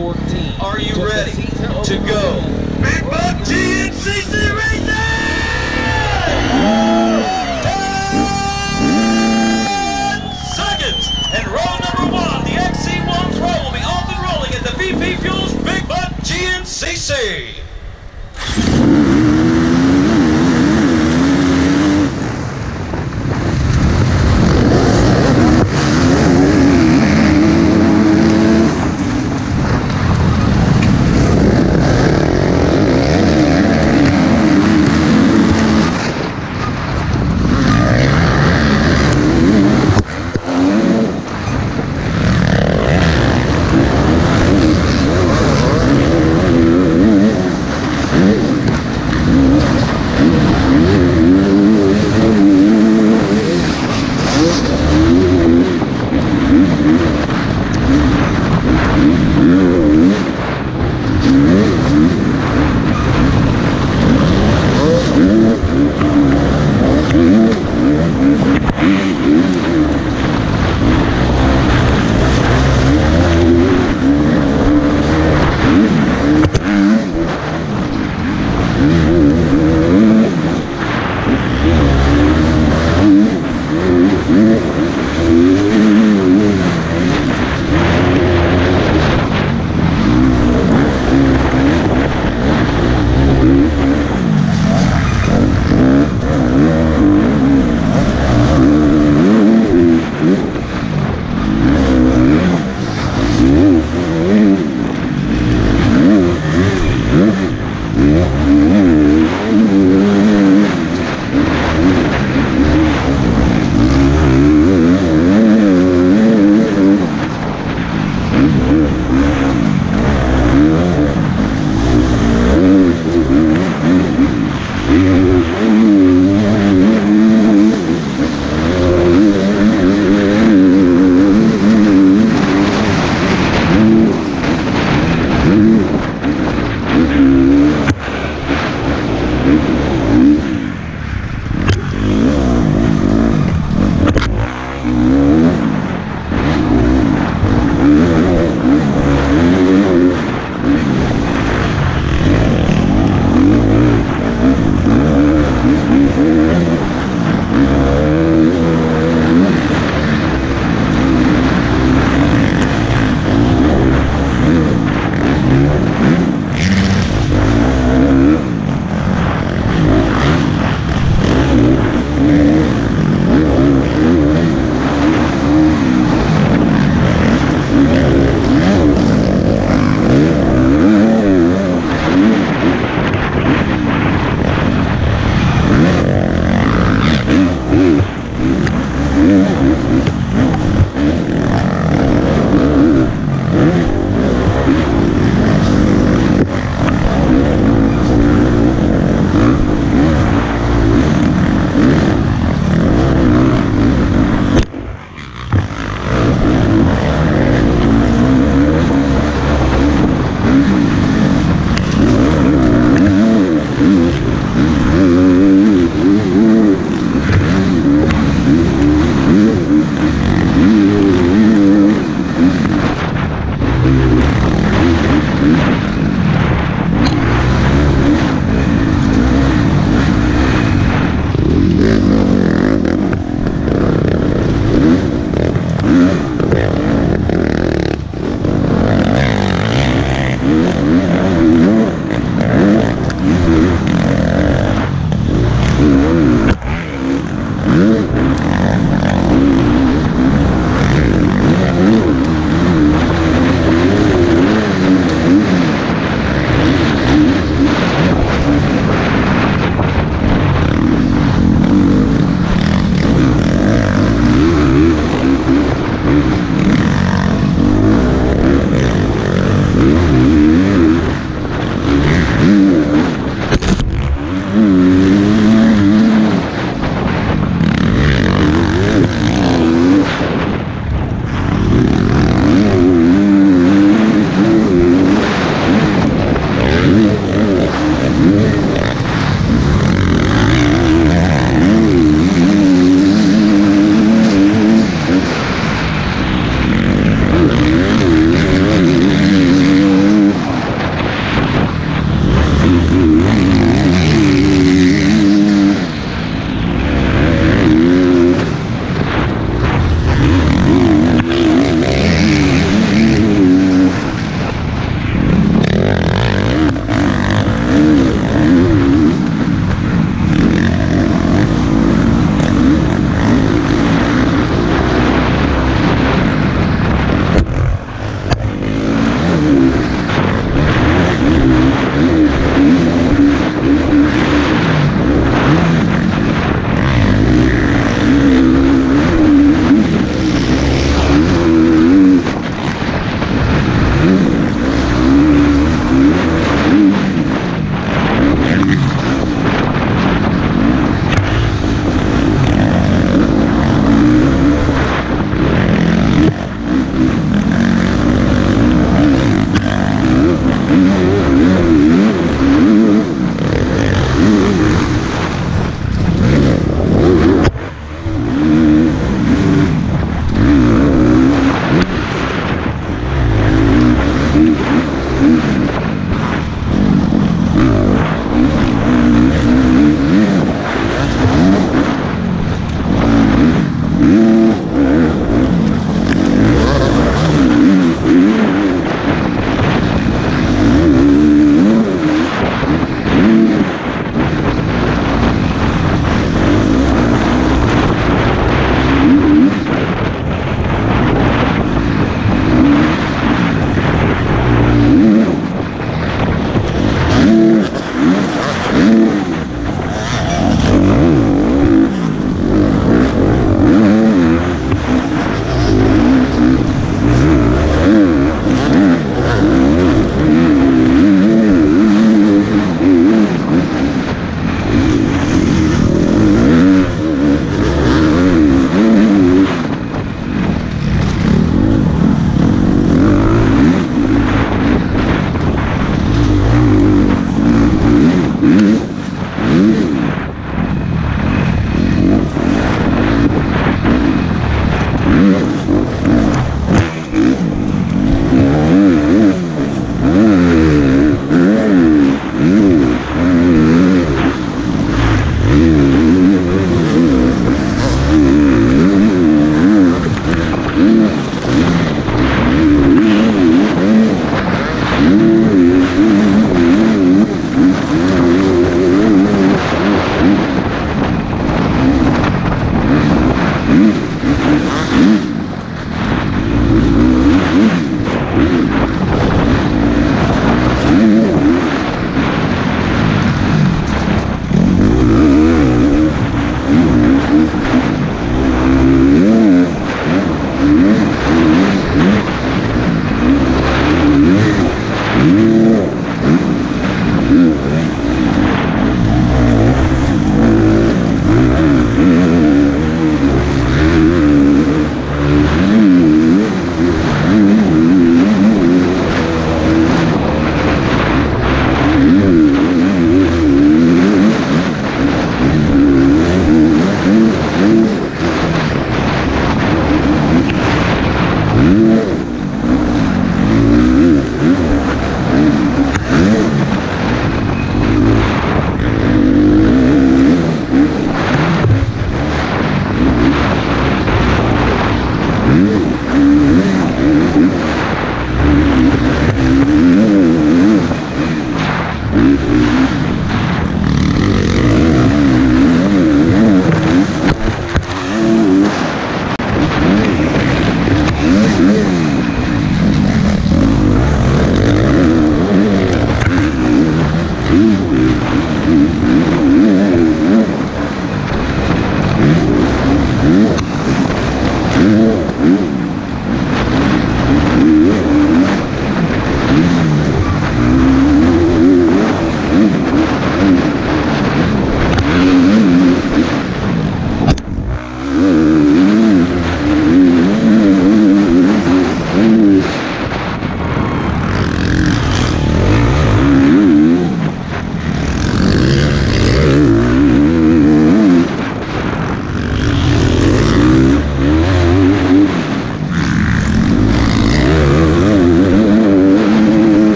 14. Are you Just ready to go? Big Buck GNCC Racing! Seconds! And row number one, the XC1 throw will be off and rolling at the VP Fuels Big Buck GNCC.